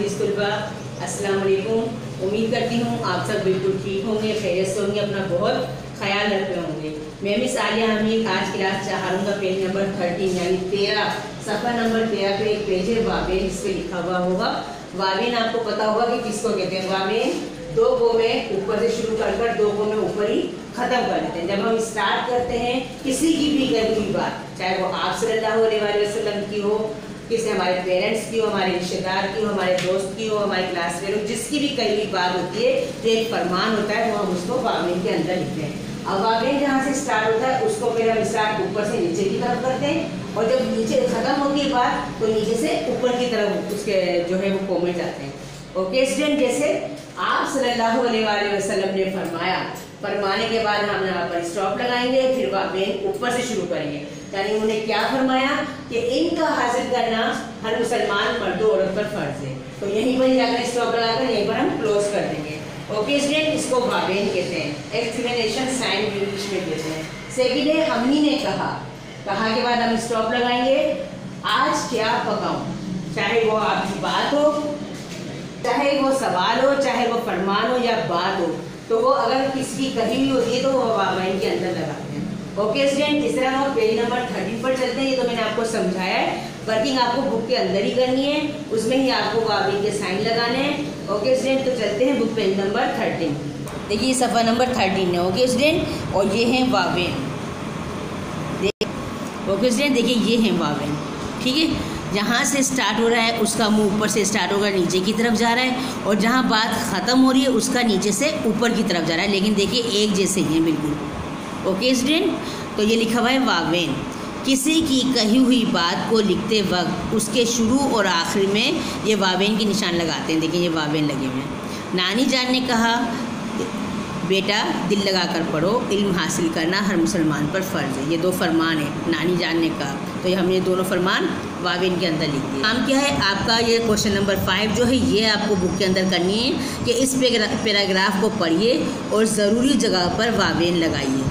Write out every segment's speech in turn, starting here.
अज़ीज़ तलबा, अस्सलाम वालेकुम। उम्मीद करती हूँ आप सब बिल्कुल ठीक होंगे, खैरियत से होंगे, अपना बहुत ख्याल रख होंगे। मैं मिस आलिया हमीद, आज क्लास चाहूँगा पेज नंबर थर्टीन यानी तेरह सफ़ा नंबर तेरह पे एक पेज है वावेन इस पर लिखा हुआ होगा। वावेन आपको पता होगा कि किसको कहते हैं? वावेन दो गो में ऊपर से शुरू कर कर दो गो में ऊपर ही ख़त्म कर देते हैं। जब हम स्टार्ट करते हैं, किसी की भी हुई बात, चाहे वो आप सल्लल्लाहु अलैहि वसल्लम की हो किसी हमारे पेरेंट्स की हो, हमारे रिश्तेदार की हो, हमारे दोस्त की हो, हमारे क्लासमेट हो, जिसकी भी कही भी बात होती है जो एक फरमान होता है, वो हम उसको वावेन के अंदर लिखते हैं। अब वावेन जहाँ से स्टार्ट होता है, उसको फिर हम स्टार्ट ऊपर से नीचे की तरफ़ करते हैं, और जब नीचे ख़त्म होती है बात तो नीचे से ऊपर की तरफ़ उसके जो है वो कॉमेंट जाते हैं। ओके स्टूडेंट जैसे आप सल्लल्लाहु अलैहि वसल्लम ने फरमाया फरमाने के बाद हम यहाँ पर स्टॉप लगाएँगे, फिर वावेन ऊपर से शुरू करेंगे। यानी उन्हें क्या फरमाया कि इनका हासिल करना हर मुसलमान मर्द औरत पर फ़र्ज़ है। तो यहीं पर जाकर स्टॉप लगाकर यहीं पर हम क्लोज कर देंगे। ओके स्टूडेंट इसको वावेन कहते हैं। एक्सप्लेनेशन साइन इंग्लिश में कहते हैं। सेकेंड है हमनी ने कहा। कहा के बाद हम स्टॉप लगाएँगे। आज क्या पकाऊं? चाहे वो आपकी बात हो, चाहे वो सवाल हो, चाहे वो फरमान हो या बात हो तो वो अगर किसकी कहीं भी होती है तो वो वावेन के अंदर लगाते हैं। ओके स्टूडेंट इस तरह हम पेज नंबर थर्टीन पर चलते हैं, ये तो मैंने आपको समझाया है। वर्किंग आपको बुक के अंदर ही करनी है, उसमें ही आपको वावेन के साइन लगाने हैं। ओके स्टूडेंट तो चलते हैं बुक पेज नंबर थर्टीन देखिए सफ़ा नंबर थर्टीन है। ओके स्टूडेंट और ये हैं वावेन ओके स्टूडेंट देखिए, ये हैं वावेन ठीक है? जहाँ से स्टार्ट हो रहा है, उसका मुँह ऊपर से स्टार्ट होकर नीचे की तरफ़ जा रहा है। और जहाँ बात ख़त्म हो रही है, उसका नीचे से ऊपर की तरफ़ जा रहा है। लेकिन देखिए, एक जैसे ही हैं बिल्कुल। ओके स्टूडेंट तो ये लिखा हुआ है वावेन किसी की कही हुई बात को लिखते वक्त, उसके शुरू और आखिर में ये वावेन के निशान लगाते हैं। देखिए, ये वावेन लगे हुए हैं। नानी जान ने कहा बेटा, दिल लगा कर पढ़ो, इल्म हासिल करना हर मुसलमान पर फ़र्ज़ है। ये दो फरमान है, नानी जानने का। तो ये हमने दोनों फरमान वाविन के अंदर लिख दिया काम क्या है? आपका ये क्वेश्चन नंबर फाइव जो है, ये आपको बुक के अंदर करनी है कि इस पैराग्राफ को पढ़िए और ज़रूरी जगह पर वाविन लगाइए।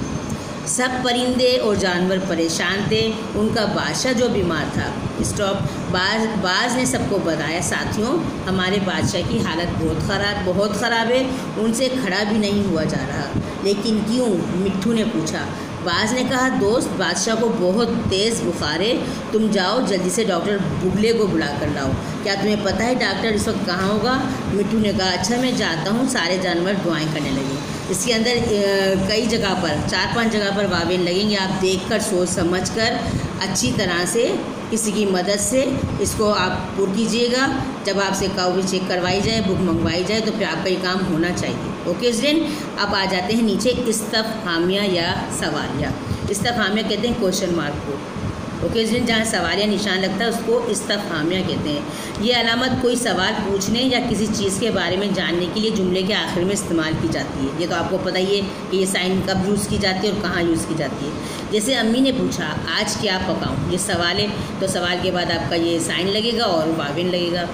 सब परिंदे और जानवर परेशान थे। उनका बादशाह जो बीमार था। स्टॉप, बाज बाज ने सबको बताया, साथियों, हमारे बादशाह की हालत बहुत ख़राब बहुत ख़राब है। उनसे खड़ा भी नहीं हुआ जा रहा। लेकिन क्यों? मिट्टू ने पूछा। बाज ने कहा, दोस्त, बादशाह को बहुत तेज़ बुखार है। तुम जाओ, जल्दी से डॉक्टर बुगले को बुला कर लाओ। क्या तुम्हें पता है डॉक्टर इस वक्त कहाँ होगा? मिट्टू ने कहा अच्छा मैं जाता हूँ। सारे जानवर दुआएँ करने लगे। इसके अंदर कई जगह पर चार पाँच जगह पर वावेन लगेंगे। आप देखकर सोच समझकर अच्छी तरह से किसी की मदद से इसको आप पूर्ण कीजिएगा। जब आपसे काउबी चेक करवाई जाए बुक मंगवाई जाए तो फिर आपका ये काम होना चाहिए। ओके स्टूडेंट अब आ जाते हैं नीचे इस्तफ हामिया या सवालिया। इस्तफ हामिया कहते हैं क्वेश्चन मार्क को। ओके स्टूडेंट जहाँ सवाल या निशान लगता है, उसको इस्तफामिया कहते हैं। ये अलामत कोई सवाल पूछने या किसी चीज़ के बारे में जानने के लिए जुमले के आखिर में इस्तेमाल की जाती है। ये तो आपको पता ही है कि ये साइन कब यूज़ की जाती है और कहाँ यूज़ की जाती है। जैसे अम्मी ने पूछा, आज क्या पकाऊँ? ये सवाल है तो सवाल के बाद आपका ये साइन लगेगा और वाविन लगेगा।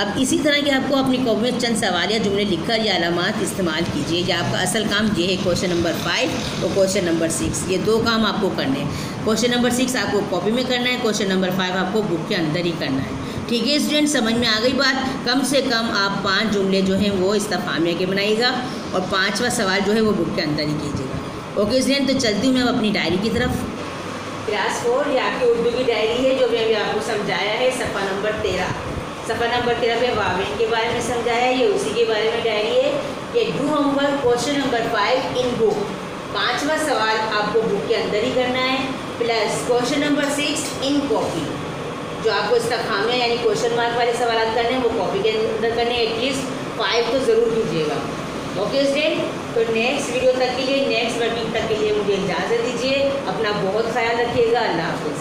अब इसी तरह के आपको अपनी कॉपी में चंद सवाल या जुमले लिखकर या अलामत इस्तेमाल कीजिए। या आपका असल काम ये है, क्वेश्चन नंबर फाइव और क्वेश्चन नंबर सिक्स ये दो काम आपको करने हैं। क्वेश्चन नंबर सिक्स आपको कॉपी में करना है क्वेश्चन नंबर फाइव आपको बुक के अंदर ही करना है। ठीक है स्टूडेंट समझ में आ गई बात? कम से कम आप पाँच जुमले जो हैं वो इस्तफामिया के बनाइएगा और पाँचवा सवाल जो है वो बुक के अंदर ही कीजिएगा। ओके स्टूडेंट तो चलती हूँ मैं अपनी डायरी की तरफ़। क्लास फोर ये आपकी उर्दू की डायरी है, जो मैं अभी आपको समझाया है, सफ़ा नंबर तेरह। सफ़ा नंबर तेरह पे वाविन के बारे में समझाया है ये उसी के बारे में डायरी है। कि do homework question number five in book पांचवा सवाल आपको बुक के अंदर ही करना है। Plus question number six in copy जो आपको इसका खामिया यानी क्वेश्चन मार्क वाले सवाल करने हैं, वो कॉपी के अंदर करने हैं एटलीस्ट फाइव तो ज़रूर कीजिएगा। ओके स्टूडेंट तो नेक्स्ट वीडियो तक के लिए नेक्स्ट वर्किंग तक के लिए मुझे इजाज़त दीजिए, अपना बहुत ख्याल रखिएगा, अल्लाह हाफिज़।